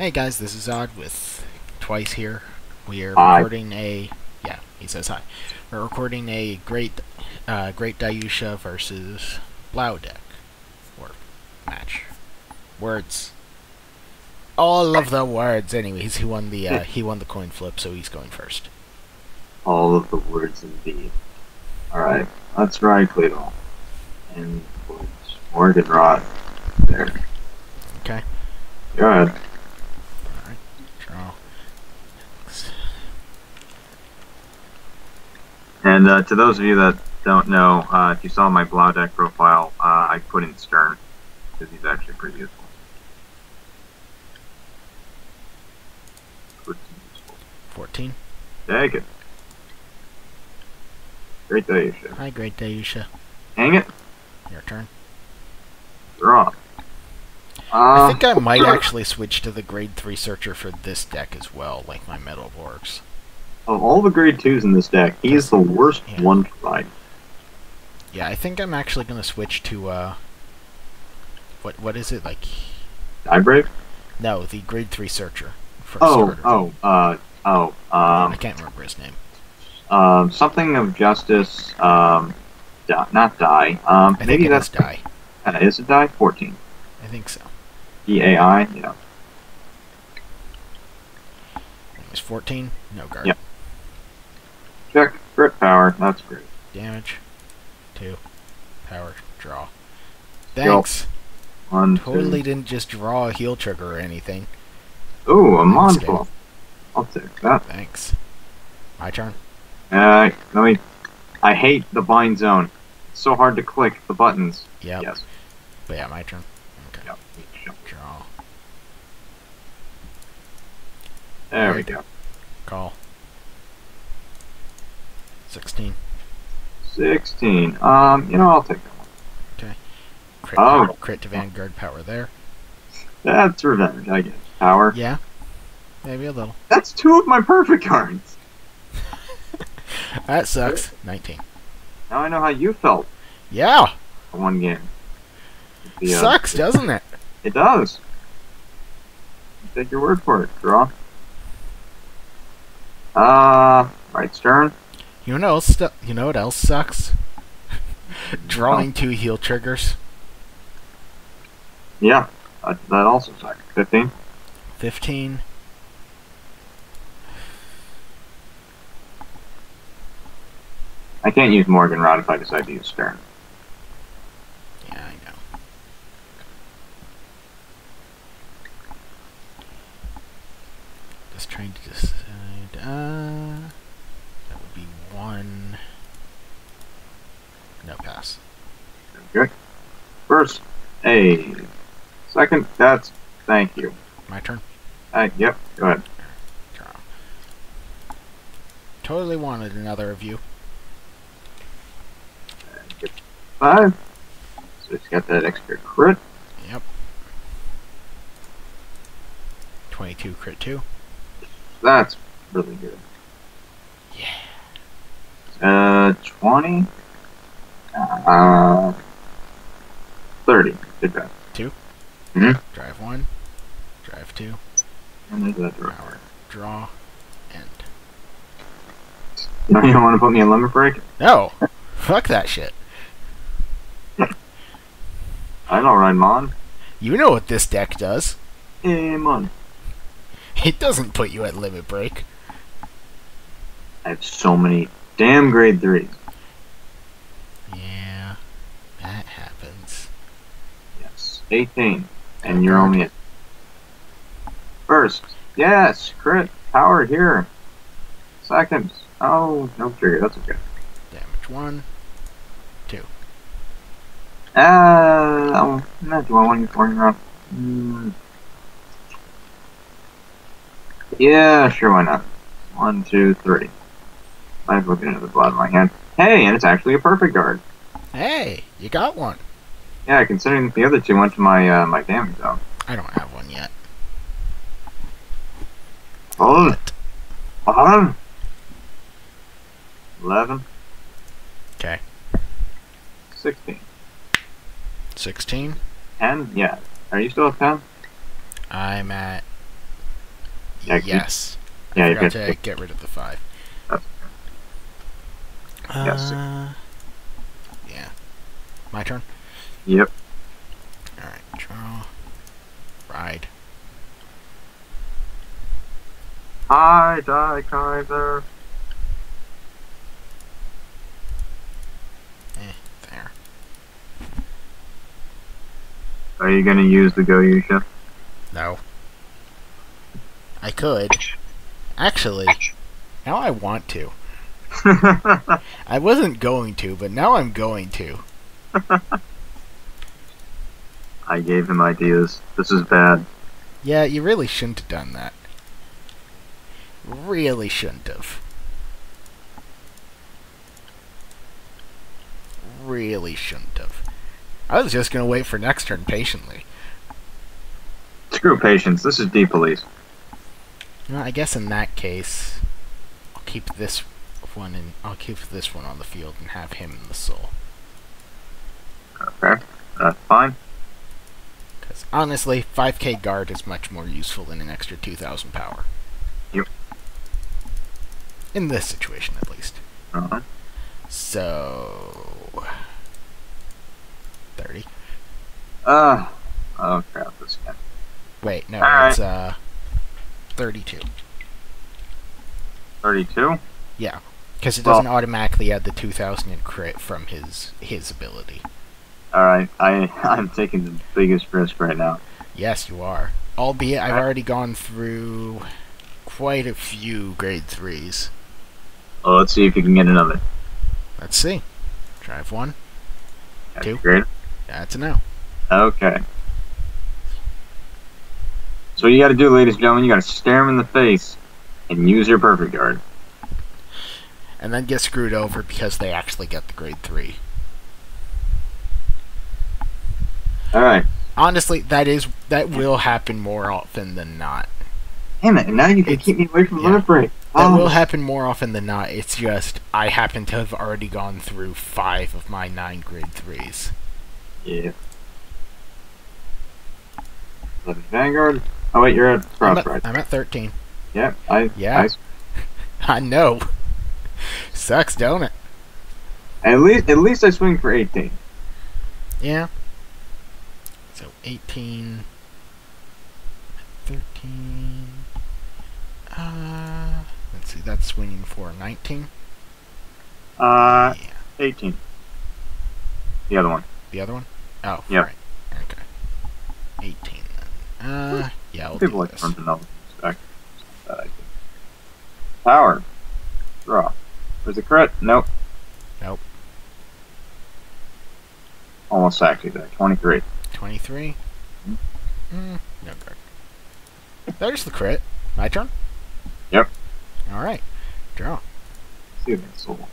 Hey guys, this is Odd with Twice here. We are Hi. recording a yeah, he says hi. We're recording a great uh, great Daiyusha versus Blau deck. Or match. Words. All of the words. Anyways, he won the uh, he won the coin flip, so he's going first. All of the words indeed. Alright, let's ride Cleveland. And Morgenrot there. Okay. Go ahead. Alright. Draw. And uh, to those of you that don't know, uh, if you saw my Blau deck profile, uh, I put in Stern because he's actually pretty useful. Fourteen. Take it. Great day, should. Hi, great day, Daiyusha. Hang it. Your turn. Draw. I Uh, think I might actually switch to the grade 3 searcher for this deck as well, like my Metal Orcs. Of all the grade twos in this deck, he is the worst Yeah. one to ride. Yeah, I think I'm actually going to switch to, uh... What, what is it, like... Diebrave? No, the grade 3 searcher. For Oh, starter. oh, uh, oh, I um, can't remember his name. um, something of justice, um, di- not die, um, I maybe that's, Die. uh, is it die? 14. I think so. D-A-I, yeah. It was 14? No guard. Yep. Crit power, that's great. Damage. 2. Power. Draw. Thanks. One, Totally didn't just draw a heal trigger or anything. two. Ooh, a Monfall. I'll take that. Thanks. My turn. Uh, let me, I hate the bind zone. It's so hard to click the buttons. Yep. Yes. But yeah, my turn. Okay. Yep. Draw. There we go. Call. 16. 16. Um, you know, I'll take that one. Crit, Oh. crit to Vanguard power there. That's revenge, I guess. Power. Yeah. Maybe a little. That's two of my perfect cards. That sucks. 19. Now I know how you felt Yeah. for one game. The, uh, Sucks, doesn't it? It does. Take your word for it. Draw. Uh, right stern. You know, else you know what else sucks? Drawing two heal triggers. Yeah, that, that also sucks. 15. 15. I can't use Morgenrot if I decide to use stern. Yeah, I know. Just trying to decide. Uh, that would be one. No pass. Okay. First, a second. That's thank you. My turn. Uh, yep. Go ahead. Totally wanted another of you. Five. So it's got that extra crit. Yep. 22 crit 2. That's really good. Yeah. Uh, 20. Uh, 30. Good bad. Drive 1. Drive 2. And there's that draw. Power. Draw. End. You don't want to put me in limit break? No! Fuck that shit. I don't ride Mon. You know what this deck does. Eh, Mon. It doesn't put you at limit break. I have so many damn grade threes. Yeah. That happens. Yes. 18. And you're only at first. Yes, crit. Power here. Second. Oh, no trigger. That's okay. Damage 1. Uh, oh, no, do I want to going around? Mm. Yeah, sure, why not? One, two, three. I'm looking at the bottom of my hand. Hey, and it's actually a perfect guard. Hey! You got one. Yeah, considering the other two went to my uh, my damage zone. I don't have one yet. Oh, bottom. Eleven. 'Kay. Sixteen. 16. Ten. Yeah. Are you still at ten? I'm at Yeah, you- yes. Yeah, I you forgot to get rid of the five. That's Yes. Uh, yeah. My turn? Yep. Alright, draw. Ride. Hi, Daikaiser. Eh, There. Are you gonna use the go Goyusha? No. I could. Actually, now I want to. I wasn't going to, but now I'm going to. I gave him ideas. This is bad. Yeah, you really shouldn't have done that. Really shouldn't have. Really shouldn't have. I was just gonna wait for next turn patiently. Screw patience. This is D police. Well, I guess in that case, I'll keep this one in. I'll keep this one on the field and have him in the soul. Okay, that's fine. Honestly, 5k guard is much more useful than an extra 2,000 power. Yep. In this situation, at least. Uh-huh. So. 30. Uh, oh crap, this guy. Wait, no, Alright. it's uh. 32. 32? Yeah, Because it doesn't automatically add the 2,000 in crit from his his ability. Alright, I, I'm taking the biggest risk right now. Yes, you are. Albeit, I've already gone through quite a few grade 3s. Well, let's see if you can get another. Let's see. Drive one. That's Two. Great. That's a no. Okay. So what you gotta do, ladies and gentlemen, you gotta stare him in the face and use your perfect guard. And then get screwed over because they actually get the grade 3. Alright. Honestly, that is that will happen more often than not. Damn it, and now you can It's- keep me away from yeah. limit break. That Oh, will happen more often than not. It's just I happen to have already gone through five of my nine grade threes. Yeah. Eleven Vanguard. Oh wait, you're at I'm Crossroads. I'm at thirteen. Yeah, I. Yeah. I, I know. Sucks, don't it? at least, at least I swing for eighteen. Yeah. So 18, 13. Uh, let's see. That's swinging for 19. Uh, yeah. eighteen. The other one. The other one? Oh, Yep. right. Okay. 18 then. Uh, yeah, we'll People like this. front and back. Power. Draw. There's a crit. Nope. Nope. Almost actually there. Twenty-three. 23. Hmm. Mm, no card. There's the crit. My turn? Yep. Alright. Draw. See soul.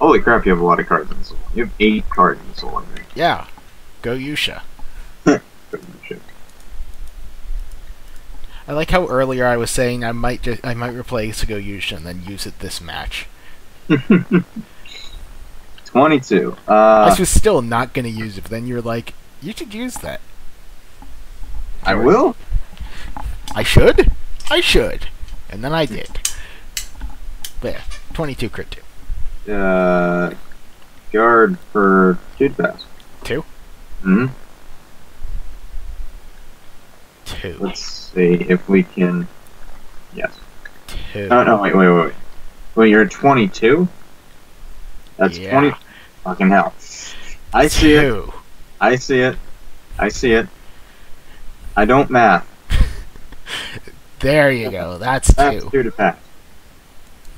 Holy crap! You have a lot of cards in the soul. You have eight cards in the soul. I. Yeah. Go Yusha. Shit. I like how earlier I was saying I might just I might replace Go Yusha and then use it this match. Twenty-two. I Uh, was still not gonna use it, but then you're like, you should use that. I will. I should? I should. And then I did. But yeah, 22 crit 2. Uh, guard for Dude Pass. Two? Hmm. 2. Let's see if we can. Yes. 2. Oh no! Wait, wait, wait, wait. Wait, you're twenty-two. That's Yeah. twenty. Fucking hell! I see it. I see it. I see it. I don't math. There you go. That's That's 2. two to pass.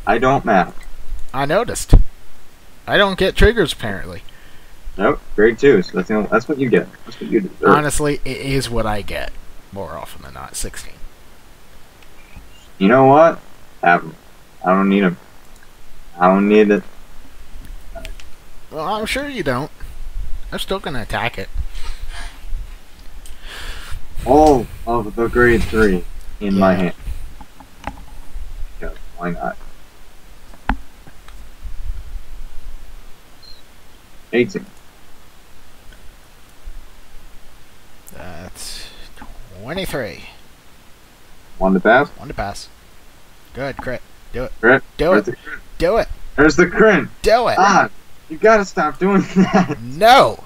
I don't math. I noticed. I don't get triggers apparently. Nope. Grade two. So that's the only, that's what you get. That's what you deserve. Honestly, it is what I get more often than not. 16. You know what? Have 'em. I don't need them. I don't need it. Well, I'm sure you don't. I'm still gonna attack it. All of the grade three in my hand. Because why not? 18. That's 23. One to pass. One to pass. Good, crit. Do it. Crit. Do There's it. Do it. There's the crit. Do it. Ah, you gotta stop doing that. No!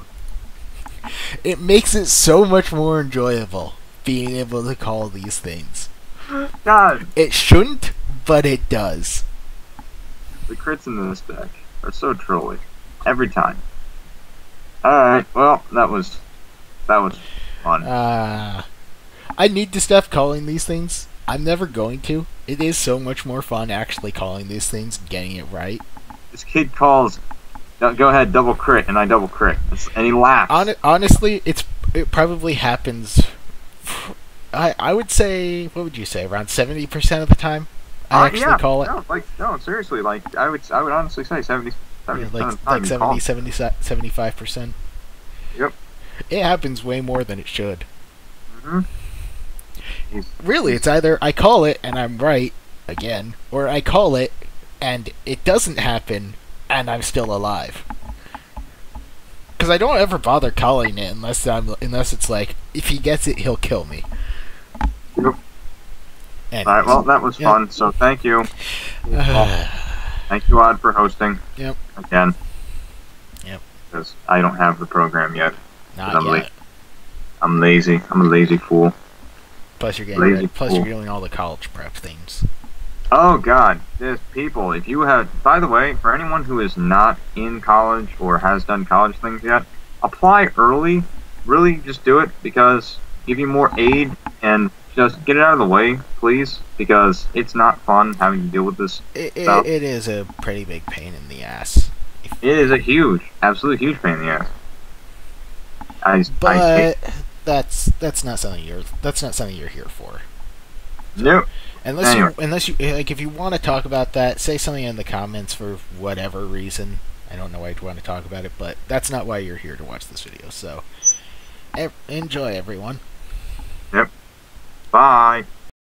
It makes it so much more enjoyable being able to call these things. God, It shouldn't, but it does. the crits in this deck are so trolly. Every time. Alright, well, that was that was fun. Uh, I need to stop calling these things. I'm never going to. It is so much more fun actually calling these things and getting it right. This kid calls go go ahead, double crit, and I double crit. And he laughs. Hon- honestly, it's it probably happens. I I would say what would you say around seventy percent of the time. I Uh, actually yeah, call it. No, like no, seriously, like I would I would honestly say 70 Yeah, like like 70, 70 75 percent. Yep. It happens way more than it should. hmm Really, it's either I call it and I'm right again, or I call it and it doesn't happen and I'm still alive. Because I don't ever bother calling it unless I'm unless it's like if he gets it, he'll kill me. Yep. Anyways. Alright, well that was Yeah. fun, so thank you. Thank you Odd for hosting. Yep. Again. Yep. Because I don't have the program yet. Not I'm yet. late. I'm lazy. I'm a lazy fool. Plus you're getting Lazy ready, plus fool. you're doing all the college prep things. Oh God, there's people. If you have, by the way, for anyone who is not in college or has done college things yet, apply early. Really, just do it because give you more aid and just get it out of the way, please, because it's not fun having to deal with this. It, it, So- it is a pretty big pain in the ass. It is a huge, absolute huge pain in the ass. I, I But that's that's not something you're that's not something you're here for. nope. Unless Anyway. you unless you like if you want to talk about that, say something in the comments for whatever reason. I don't know why you'd want to talk about it, but that's not why you're here to watch this video. So, ev- enjoy everyone. Yep. Bye.